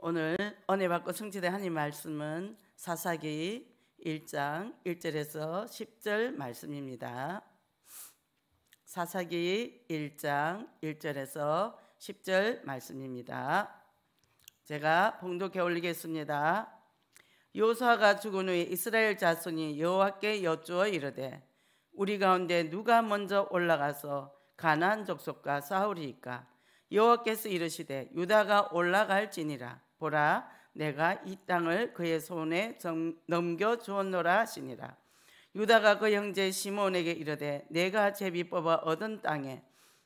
오늘 은혜 받고 성취된 하나님 말씀은 사사기 1장 1절에서 10절 말씀입니다. 사사기 1장 1절에서 10절 말씀입니다. 제가 봉독해 올리겠습니다. 요수아가 죽은 후에 이스라엘 자손이 여호와께 여쭈어 이르되 우리 가운데 누가 먼저 올라가서 가나안 족속과 싸우리이까 여호와께서 이르시되 유다가 올라갈지니라 보라 내가 이 땅을 그의 손에 넘겨 주었노라 하시니라. 유다가 그 형제 시몬에게 이르되 내가 제비 뽑아 얻은 땅에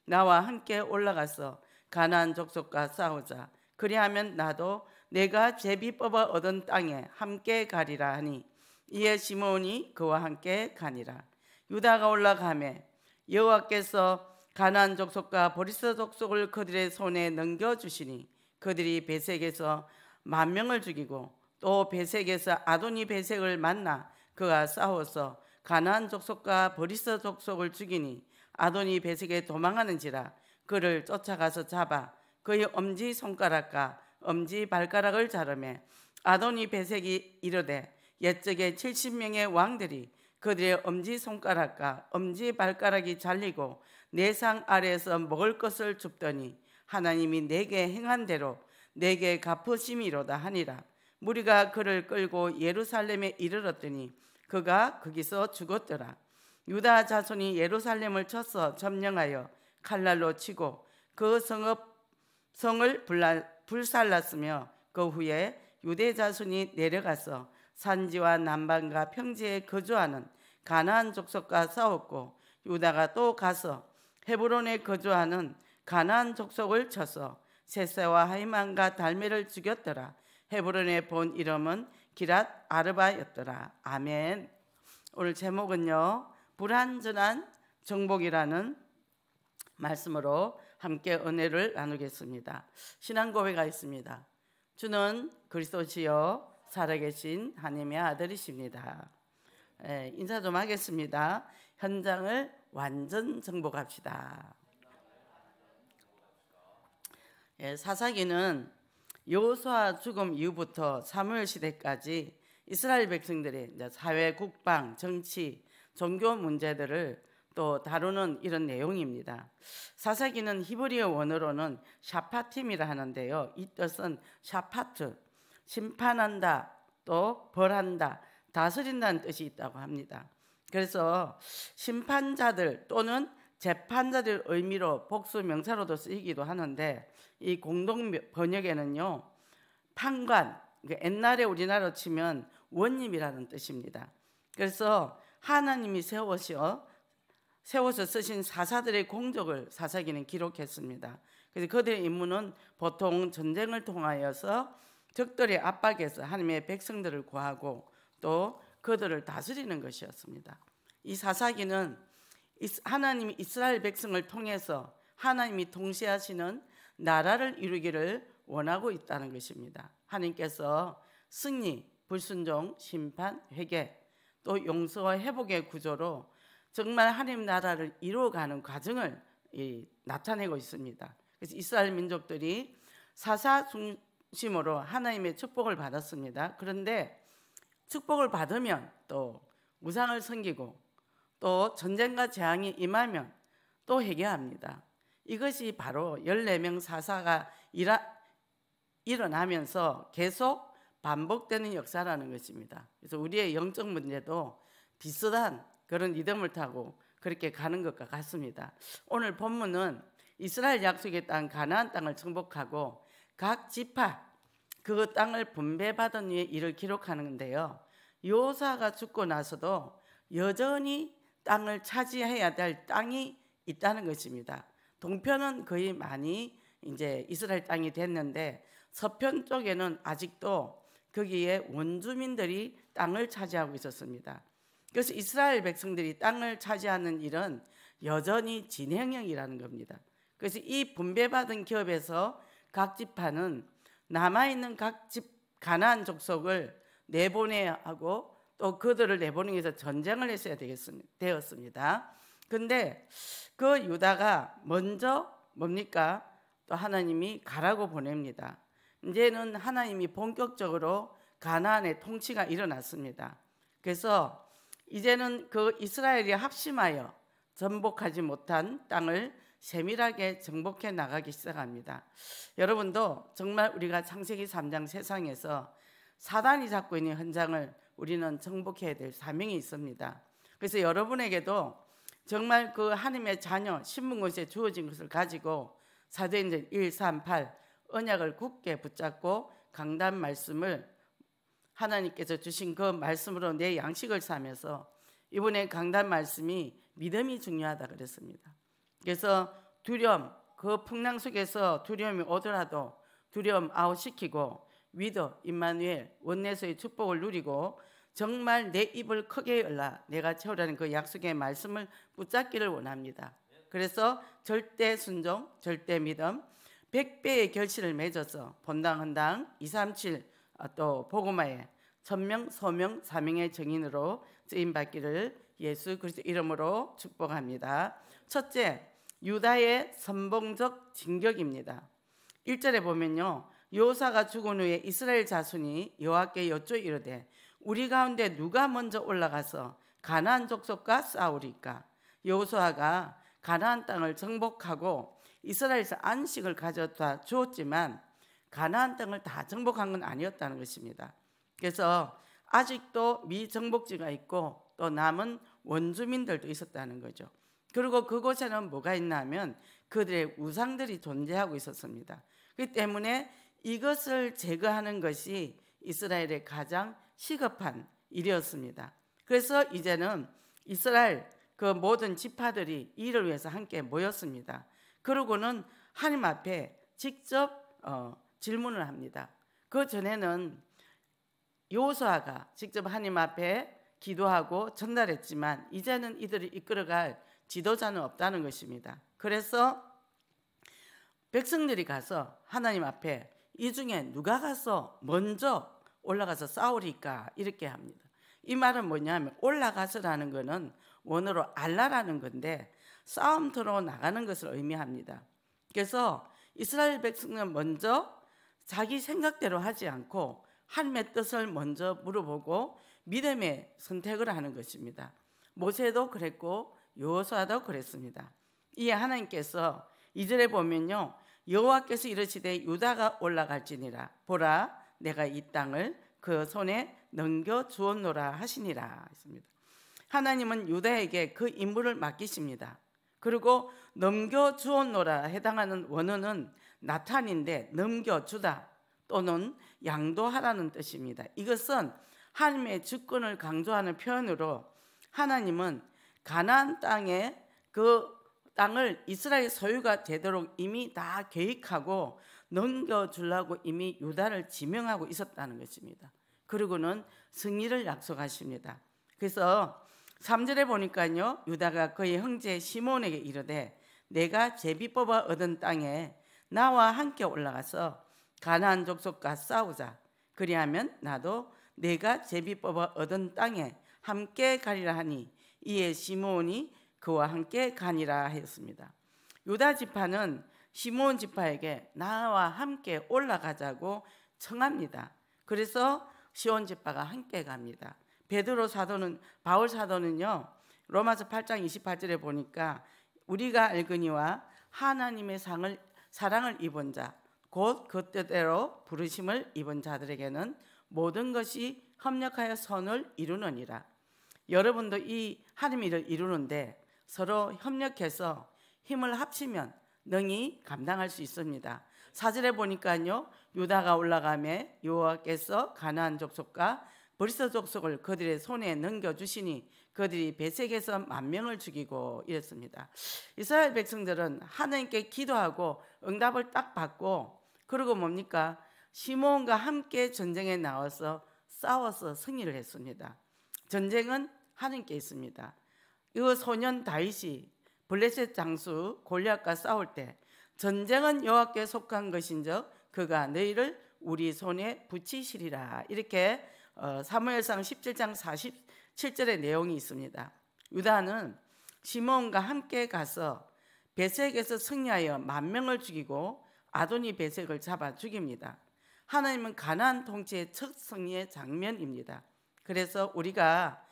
나와 함께 올라가서 가나안 족속과 싸우자. 그리하면 나도 내가 제비 뽑아 얻은 땅에 함께 가리라 하니 이에 시몬이 그와 함께 가니라. 유다가 올라가매 여호와께서 가나안 족속과 보리스 족속을 그들의 손에 넘겨 주시니 그들이 베색에서 만 명을 죽이고 또 베색에서 아도니 베색을 만나 그가 싸워서 가나안 족속과 보리스 족속을 죽이니 아도니 베색에 도망하는지라 그를 쫓아가서 잡아 그의 엄지 손가락과 엄지 발가락을 자르매 아도니 베색이 이르되 옛적에 70명의 왕들이 그들의 엄지 손가락과 엄지 발가락이 잘리고 내상 아래에서 먹을 것을 줍더니 하나님이 내게 행한 대로 내게 갚으심이로다 하니라. 무리가 그를 끌고 예루살렘에 이르렀더니 그가 거기서 죽었더라. 유다 자손이 예루살렘을 쳐서 점령하여 칼날로 치고 그 성읍 성을 불살랐으며 그 후에 유대 자손이 내려가서 산지와 남방과 평지에 거주하는 가나안 족속과 싸웠고 유다가 또 가서 헤브론에 거주하는 가나안 족속을 쳐서 세세와 하이만과 달메를 죽였더라. 헤브론의 본 이름은 기랏 아르바였더라. 아멘. 오늘 제목은요. 불완전한 정복이라는 말씀으로 함께 은혜를 나누겠습니다. 신앙 고백가 있습니다. 주는 그리스도시요 살아계신 하나님의 아들이십니다. 예, 인사 좀 하겠습니다. 현장을 완전 정복합시다. 예, 사사기는 여호수아 죽음 이후부터 사무엘 시대까지 이스라엘 백성들의 사회, 국방, 정치, 종교 문제들을 또 다루는 이런 내용입니다. 사사기는 히브리어 원어로는 샤파팀이라 하는데요. 이 뜻은 샤파트, 심판한다, 또 벌한다, 다스린다는 뜻이 있다고 합니다. 그래서 심판자들 또는 재판자들 의미로 복수 명사로도 쓰이기도 하는데 이 공동 번역에는요 판관 그러니까 옛날에 우리나라로 치면 원님이라는 뜻입니다. 그래서 하나님이 세워서 세워서 쓰신 사사들의 공적을 사사기는 기록했습니다. 그래서 그들의 임무는 보통 전쟁을 통하여서 적들의 압박에서 하나님의 백성들을 구하고 또 그들을 다스리는 것이었습니다. 이 사사기는 하나님이 이스라엘 백성을 통해서 하나님이 통치하시는 나라를 이루기를 원하고 있다는 것입니다. 하나님께서 승리, 불순종, 심판, 회개, 또 용서와 회복의 구조로 정말 하나님 나라를 이루어가는 과정을 나타내고 있습니다. 그래서 이스라엘 민족들이 사사 중심으로 하나님의 축복을 받았습니다. 그런데 축복을 받으면 또 무상을 섬기고 또 전쟁과 재앙이 임하면 또 회개합니다. 이것이 바로 14명 사사가 일하, 일어나면서 계속 반복되는 역사라는 것입니다. 그래서 우리의 영적 문제도 비슷한 그런 리듬을 타고 그렇게 가는 것과 같습니다. 오늘 본문은 이스라엘 약속의 땅 가나안 땅을 정복하고 각 지파 그 땅을 분배받은 후에 이를 기록하는데요. 요사가 죽고 나서도 여전히 땅을 차지해야 될 땅이 있다는 것입니다. 동편은 거의 많이 이제 이스라엘 땅이 됐는데 서편 쪽에는 아직도 거기에 원주민들이 땅을 차지하고 있었습니다. 그래서 이스라엘 백성들이 땅을 차지하는 일은 여전히 진행형이라는 겁니다. 그래서 이 분배받은 기업에서 각 지파는 남아있는 각 집 가나안 족속을 내보내야 하고 또 그들을 내보내기 위해서 전쟁을 했어야 되었습니다. 근데 그 유다가 먼저 뭡니까? 또 하나님이 가라고 보냅니다. 이제는 하나님이 본격적으로 가나안의 통치가 일어났습니다. 그래서 이제는 그 이스라엘이 합심하여 전복하지 못한 땅을 세밀하게 정복해 나가기 시작합니다. 여러분도 정말 우리가 창세기 3장 세상에서 사단이 잡고 있는 현장을 우리는 정복해야 될 사명이 있습니다. 그래서 여러분에게도 정말 그 하나님의 자녀 신문고시에 주어진 것을 가지고 사도행전 1, 3, 8 언약을 굳게 붙잡고 강단 말씀을 하나님께서 주신 그 말씀으로 내 양식을 사면서 이번에 강단 말씀이 믿음이 중요하다 그랬습니다. 그래서 두려움 그 풍랑 속에서 두려움이 오더라도 두려움 아웃시키고 위더 임마누엘 원내서의 축복을 누리고 정말 내 입을 크게 열라 내가 채우라는 그 약속의 말씀을 붙잡기를 원합니다. 그래서 절대 순종, 절대 믿음, 백배의 결실을 맺어서 본당 헌당 237또 복음화에 천명, 소명, 사명의 정인으로 쓰임 받기를 예수 그리스도 이름으로 축복합니다. 첫째, 유다의 선봉적 진격입니다. 1절에 보면요. 요사가 죽은 후에 이스라엘 자손이 여호와께 여쭈 이르되 우리 가운데 누가 먼저 올라가서 가나안 족속과 싸우리까? 여호수아가 가나안 땅을 정복하고 이스라엘에서 안식을 가져다 주었지만 가나안 땅을 다 정복한 건 아니었다는 것입니다. 그래서 아직도 미정복지가 있고 또 남은 원주민들도 있었다는 거죠. 그리고 그곳에는 뭐가 있냐면 그들의 우상들이 존재하고 있었습니다. 그 때문에 이것을 제거하는 것이 이스라엘의 가장 시급한 일이었습니다. 그래서 이제는 이스라엘 그 모든 지파들이 이를 위해서 함께 모였습니다. 그러고는 하나님 앞에 직접 어, 질문을 합니다. 그 전에는 요수아가 직접 하나님 앞에 기도하고 전달했지만 이제는 이들을 이끌어갈 지도자는 없다는 것입니다. 그래서 백성들이 가서 하나님 앞에 이 중에 누가 가서 먼저 올라가서 싸우리까 이렇게 합니다. 이 말은 뭐냐면 올라가서라는 것은 원어로 알라라는 건데 싸움터로 나가는 것을 의미합니다. 그래서 이스라엘 백성은 먼저 자기 생각대로 하지 않고 하나님의 뜻을 먼저 물어보고 믿음의 선택을 하는 것입니다. 모세도 그랬고 여호수아도 그랬습니다. 이에 하나님께서 이절에 보면요. 여호와께서 이르시되 유다가 올라갈지니라 보라 내가 이 땅을 그 손에 넘겨 주었노라 하시니라 했습니다. 하나님은 유다에게 그 임무를 맡기십니다. 그리고 넘겨 주었노라 해당하는 원어는 나탄인데 넘겨 주다 또는 양도하라는 뜻입니다. 이것은 하나님의 주권을 강조하는 표현으로 하나님은 가나안 땅에 그 땅을 이스라엘 소유가 되도록 이미 다 계획하고 넘겨주려고 이미 유다를 지명하고 있었다는 것입니다. 그리고는 승리를 약속하십니다. 그래서 3절에 보니까요. 유다가 그의 형제 시몬에게 이르되 내가 제비 뽑아 얻은 땅에 나와 함께 올라가서 가나안 족속과 싸우자. 그리하면 나도 내가 제비 뽑아 얻은 땅에 함께 가리라 하니 이에 시몬이 그와 함께 가니라 했습니다. 유다 지파는 시몬 지파에게 나와 함께 올라가자고 청합니다. 그래서 시온 지파가 함께 갑니다. 베드로 사도는 바울 사도는요. 로마서 8장 28절에 보니까 우리가 알거니와 하나님의 상을 사랑을 입은 자 곧 그 뜻대로 부르심을 입은 자들에게는 모든 것이 협력하여 선을 이루느니라. 여러분도 이 하나님 일을 이루는데 서로 협력해서 힘을 합치면 능히 감당할 수 있습니다. 사절에 보니까요. 유다가 올라가매 여호와께서 가나안 족속과 브리스 족속을 그들의 손에 넘겨 주시니 그들이 베섹에서 만 명을 죽이고 이랬습니다. 이스라엘 백성들은 하나님께 기도하고 응답을 딱 받고 그리고 뭡니까? 시몬과 함께 전쟁에 나와서 싸워서 승리를 했습니다. 전쟁은 하나님께 있습니다. 이 소년 다윗이 블레셋 장수 골리앗과 싸울 때 전쟁은 여호와께 속한 것인즉 그가 너희를 우리 손에 붙이시리라 이렇게 어, 사무엘상 17장 47절의 내용이 있습니다. 유다는 시몬과 함께 가서 베색에서 승리하여 만 명을 죽이고 아도니 베색을 잡아 죽입니다. 하나님은 가나안 통치의 첫 승리의 장면입니다. 그래서 우리가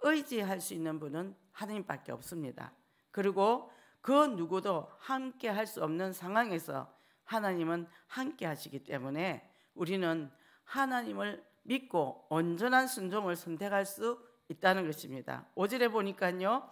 의지할 수 있는 분은 하나님밖에 없습니다. 그리고 그 누구도 함께 할 수 없는 상황에서 하나님은 함께 하시기 때문에 우리는 하나님을 믿고 온전한 순종을 선택할 수 있다는 것입니다. 오절에 보니까요.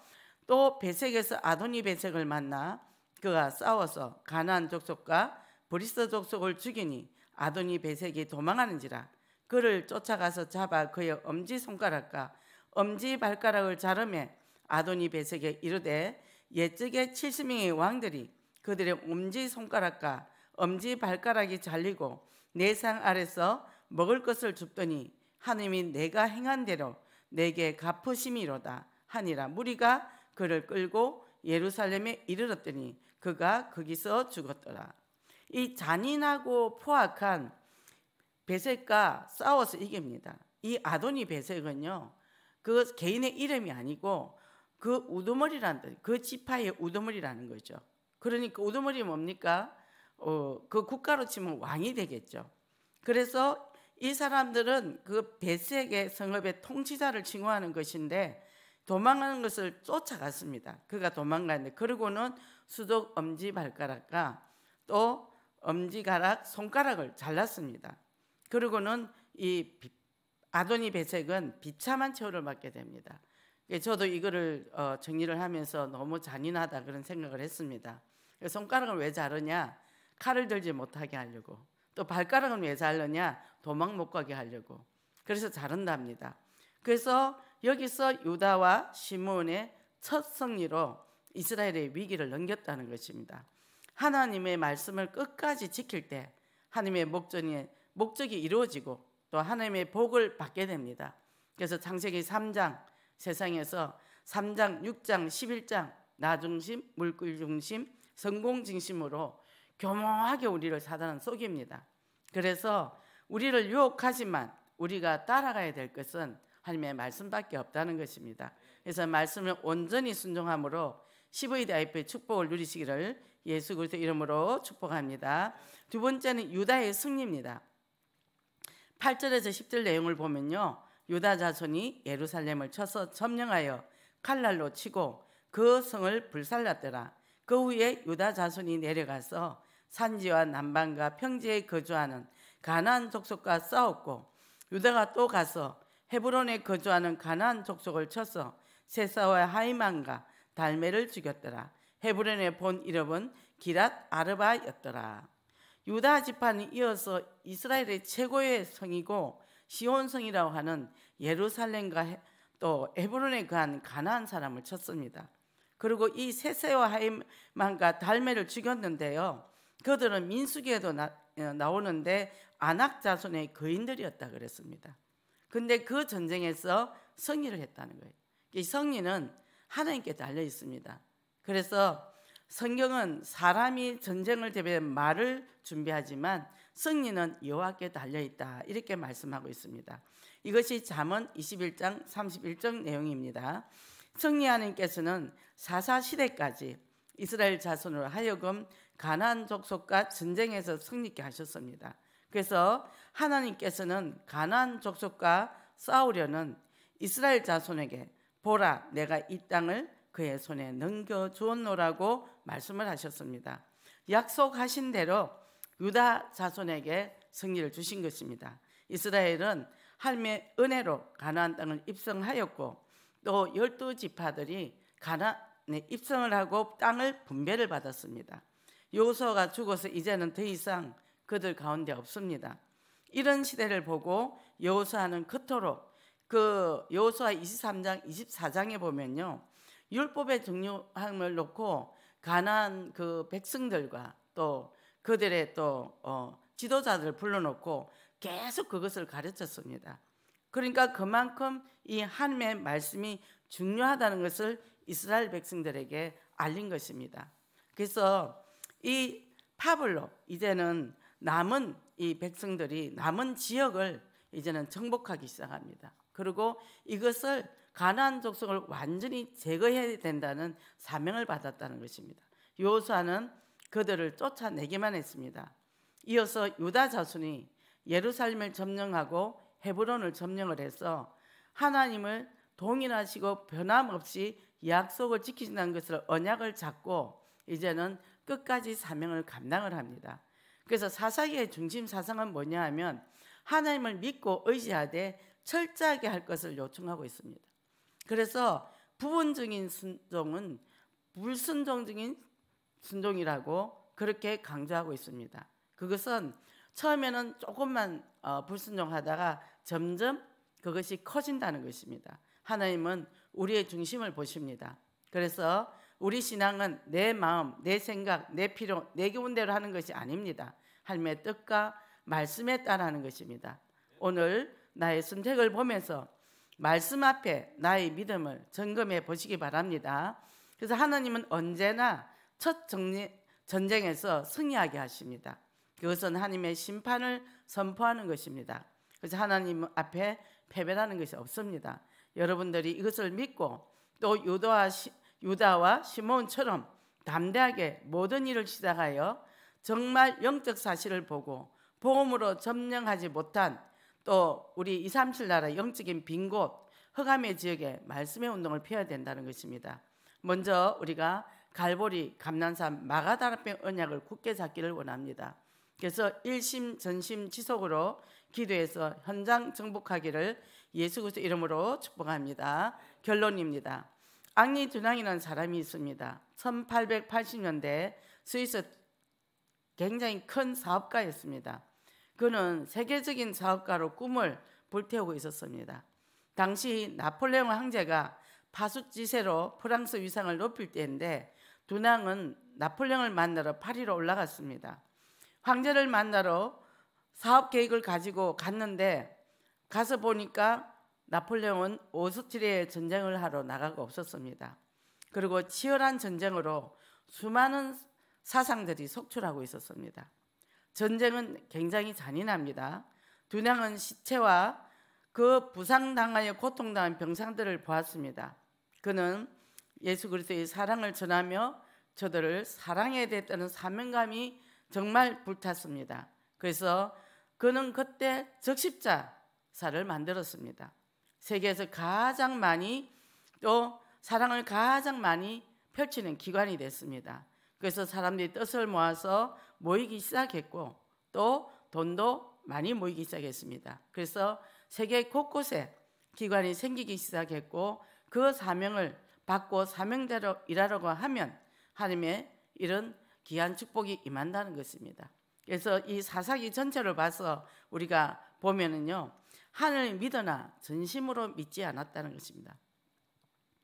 또 베섹에서 아도니 베섹을 만나 그가 싸워서 가나안 족속과 브리스 족속을 죽이니 아도니 베섹이 도망하는지라 그를 쫓아가서 잡아 그의 엄지 손가락과 엄지 발가락을 자르매 아도니 베섹이 이르되 옛적에 70명의 왕들이 그들의 엄지 손가락과 엄지 발가락이 잘리고 내 상 아래서 먹을 것을 줍더니 하나님이 내가 행한 대로 내게 갚으심이로다 하니라. 무리가 그를 끌고 예루살렘에 이르렀더니 그가 거기서 죽었더라. 이 잔인하고 포악한 베색과 싸워서 이깁니다. 이 아도니 베색은요 그 개인의 이름이 아니고 그 우두머리라는 뜻, 그 지파의 우두머리라는 거죠. 그러니까 우두머리 뭡니까? 어, 그 국가로 치면 왕이 되겠죠. 그래서 이 사람들은 그 베색의 성읍의 통치자를 칭호하는 것인데 도망가는 것을 쫓아갔습니다. 그가 도망갔는데 그러고는 수독 엄지 발가락과 또 엄지가락 손가락을 잘랐습니다. 그리고는 이 아도니 베색은 비참한 처우를 받게 됩니다. 예, 저도 이거를 어, 정리를 하면서 너무 잔인하다 그런 생각을 했습니다. 손가락을 왜 자르냐? 칼을 들지 못하게 하려고. 또 발가락은 왜 자르냐? 도망 못 가게 하려고. 그래서 자른답니다. 그래서 여기서 유다와 시몬의 첫 승리로 이스라엘의 위기를 넘겼다는 것입니다. 하나님의 말씀을 끝까지 지킬 때 하나님의 목적이, 목적이 이루어지고 또 하나님의 복을 받게 됩니다. 그래서 창세기 3장 세상에서 3장, 6장, 11장 나 중심, 물꿀 중심, 성공 중심으로 교묘하게 우리를 사단은 속입니다. 그래서 우리를 유혹하지만 우리가 따라가야 될 것은 하나님의 말씀밖에 없다는 것입니다. 그래서 말씀을 온전히 순종함으로 15대 IP의 축복을 누리시기를 예수 그리스도 이름으로 축복합니다. 두 번째는 유다의 승리입니다. 8절에서 10절 내용을 보면요. 유다 자손이 예루살렘을 쳐서 점령하여 칼날로 치고 그 성을 불살랐더라. 그 후에 유다 자손이 내려가서 산지와 남방과 평지에 거주하는 가나안 족속과 싸웠고 유다가 또 가서 헤브론에 거주하는 가나안 족속을 쳐서 세사와 하이만과 달메를 죽였더라. 헤브론의 본 이름은 기랏 아르바였더라. 유다 지파는 이어서 이스라엘의 최고의 성이고 시온성이라고 하는 예루살렘과 또 에브론에 거한 가나안 사람을 쳤습니다. 그리고 이 세세와 하임만과 달메를 죽였는데요. 그들은 민수기에도 나, 어, 나오는데 아낙 자손의 거인들이었다 그랬습니다. 근데 그 전쟁에서 승리를 했다는 거예요. 이 승리는 하나님께 달려 있습니다. 그래서 성경은 사람이 전쟁을 대비해 말을 준비하지만 승리는 여호와께 달려 있다. 이렇게 말씀하고 있습니다. 이것이 잠언 21장 31절 내용입니다. 승리 하나님께서는 사사 시대까지 이스라엘 자손으로 하여금 가나안 족속과 전쟁에서 승리케 하셨습니다. 그래서 하나님께서는 가나안 족속과 싸우려는 이스라엘 자손에게 보라 내가 이 땅을 그의 손에 넘겨 주었노라고 말씀을 하셨습니다. 약속하신 대로 유다 자손에게 승리를 주신 것입니다. 이스라엘은 하나님의 은혜로 가나안 땅을 입성하였고 또 열두 지파들이 가나안에 입성을 하고 땅을 분배를 받았습니다. 요소가 죽어서 이제는 더 이상 그들 가운데 없습니다. 이런 시대를 보고 여호수아는 그토록 그 여호수아 23장 24장에 보면요. 율법의 중요함을 놓고 가난 그 백성들과 또 그들의 또 어, 지도자들을 불러놓고 계속 그것을 가르쳤습니다. 그러니까 그만큼 이 하나님의 말씀이 중요하다는 것을 이스라엘 백성들에게 알린 것입니다. 그래서 이 파블로 이제는 남은 이 백성들이 남은 지역을 이제는 정복하기 시작합니다. 그리고 이것을 가나안 족속을 완전히 제거해야 된다는 사명을 받았다는 것입니다. 요수아는 그들을 쫓아내기만 했습니다. 이어서 유다 자손이 예루살렘을 점령하고 헤브론을 점령을 해서 하나님을 동일하시고 변함없이 약속을 지키신다는 것을 언약을 잡고 이제는 끝까지 사명을 감당을 합니다. 그래서 사사기의 중심 사상은 뭐냐 하면 하나님을 믿고 의지하되 철저하게 할 것을 요청하고 있습니다. 그래서 부분적인 순종은 불순종적인 순종이라고 그렇게 강조하고 있습니다. 그것은 처음에는 조금만 어, 불순종하다가 점점 그것이 커진다는 것입니다. 하나님은 우리의 중심을 보십니다. 그래서 우리 신앙은 내 마음, 내 생각, 내 필요, 내 기운대로 하는 것이 아닙니다. 하나님의 뜻과 말씀에 따라 하는 것입니다. 오늘 나의 선택을 보면서 말씀 앞에 나의 믿음을 점검해 보시기 바랍니다. 그래서 하나님은 언제나 첫 정리, 전쟁에서 승리하게 하십니다. 그것은 하나님의 심판을 선포하는 것입니다. 그래서 하나님 앞에 패배라는 것이 없습니다. 여러분들이 이것을 믿고 또 유다와, 시, 유다와 시몬처럼 담대하게 모든 일을 시작하여 정말 영적 사실을 보고 복음으로 점령하지 못한 또 우리 237 나라 영적인 빈곳 흑암의 지역에 말씀의 운동을 펴야 된다는 것입니다. 먼저 우리가 갈보리, 감난산, 마가다라병 언약을 굳게 잡기를 원합니다. 그래서 일심 전심 지속으로 기도해서 현장 정복하기를 예수 그리스도 이름으로 축복합니다. 결론입니다. 앙리 두낭이라는 사람이 있습니다. 1880년대 스위스 굉장히 큰 사업가였습니다. 그는 세계적인 사업가로 꿈을 불태우고 있었습니다. 당시 나폴레옹 황제가 파수지세로 프랑스 위상을 높일 때인데 두낭은 나폴레옹을 만나러 파리로 올라갔습니다. 황제를 만나러 사업 계획을 가지고 갔는데 가서 보니까 나폴레옹은 오스트리아에 전쟁을 하러 나가고 없었습니다. 그리고 치열한 전쟁으로 수많은 사상들이 속출하고 있었습니다. 전쟁은 굉장히 잔인합니다. 두냥은 시체와 그 부상당하여 고통당한 병상들을 보았습니다. 그는 예수 그리스도의 사랑을 전하며 저들을 사랑해야 됐다는 사명감이 정말 불탔습니다. 그래서 그는 그때 적십자사를 만들었습니다. 세계에서 가장 많이 또 사랑을 가장 많이 펼치는 기관이 됐습니다. 그래서 사람들이 뜻을 모아서 모이기 시작했고 또 돈도 많이 모이기 시작했습니다. 그래서 세계 곳곳에 기관이 생기기 시작했고 그 사명을 받고 사명대로 일하려고 하면 하나님의 이런 귀한 축복이 임한다는 것입니다. 그래서 이 사사기 전체를 봐서 우리가 보면은요 하늘을 믿으나 전심으로 믿지 않았다는 것입니다.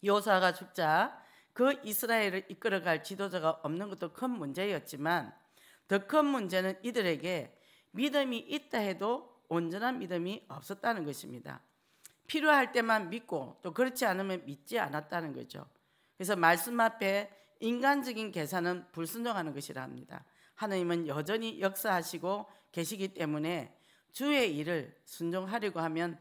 요사가 죽자 그 이스라엘을 이끌어갈 지도자가 없는 것도 큰 문제였지만 더 큰 문제는 이들에게 믿음이 있다 해도 온전한 믿음이 없었다는 것입니다. 필요할 때만 믿고 또 그렇지 않으면 믿지 않았다는 거죠. 그래서 말씀 앞에 인간적인 계산은 불순종하는 것이라 합니다. 하나님은 여전히 역사하시고 계시기 때문에 주의 일을 순종하려고 하면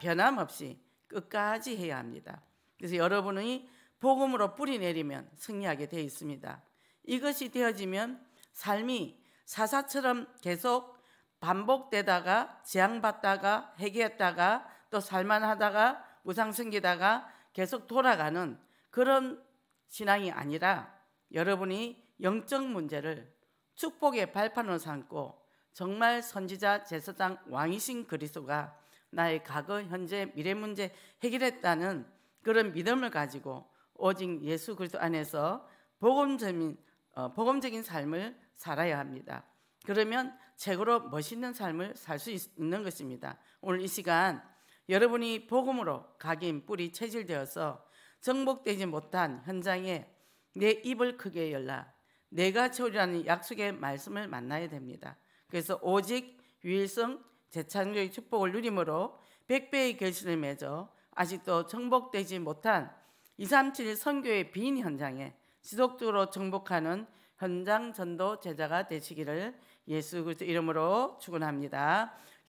변함없이 끝까지 해야 합니다. 그래서 여러분이 복음으로 뿌리 내리면 승리하게 되어 있습니다. 이것이 되어지면 삶이 사사처럼 계속 반복되다가 재앙받다가 해결했다가 또 살만하다가 무상승기다가 계속 돌아가는 그런 신앙이 아니라 여러분이 영적 문제를 축복의 발판으로 삼고 정말 선지자 제사장 왕이신 그리스도가 나의 과거 현재 미래 문제 해결했다는 그런 믿음을 가지고 오직 예수 그리스도 안에서 복음적인 어, 복음적인 삶을 살아야 합니다. 그러면 최고로 멋있는 삶을 살 수 있는 것입니다. 오늘 이 시간 여러분이 복음으로 각인 뿌리 체질되어서 정복되지 못한 현장에 내 입을 크게 열라 내가 처리라는 약속의 말씀을 만나야 됩니다. 그래서 오직 유일성 재창조의 축복을 누림으로 백배의 결실을 맺어 아직도 정복되지 못한 237 선교의 빈 현장에 지속적으로 정복하는 현장 전도 제자가 되시기를 예수 그리스도 이름으로 축원합니다.